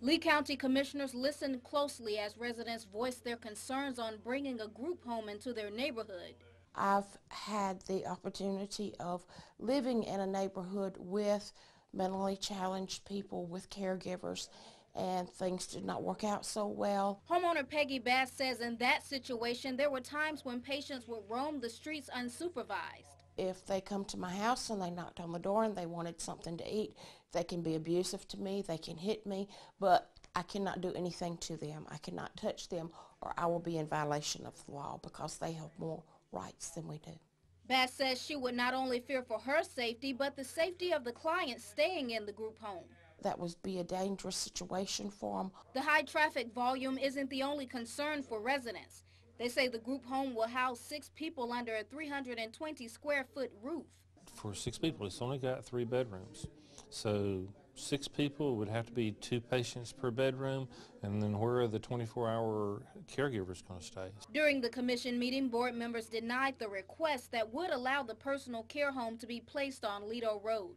Lee County commissioners listened closely as residents voiced their concerns on bringing a group home into their neighborhood. I've had the opportunity of living in a neighborhood with mentally challenged people, with caregivers, and things did not work out so well. Homeowner Peggy Bass says in that situation, there were times when patients would roam the streets unsupervised. If they come to my house and they knocked on the door and they wanted something to eat, they can be abusive to me, they can hit me, but I cannot do anything to them. I cannot touch them or I will be in violation of the law because they have more rights than we do. Bass says she would not only fear for her safety, but the safety of the clients staying in the group home. That would be a dangerous situation for them. The high traffic volume isn't the only concern for residents. They say the group home will house six people under a 320 square foot roof. For six people, it's only got three bedrooms. So six people would have to be two patients per bedroom, and then where are the 24-hour caregivers going to stay? During the commission meeting, board members denied the request that would allow the personal care home to be placed on Ledo Road.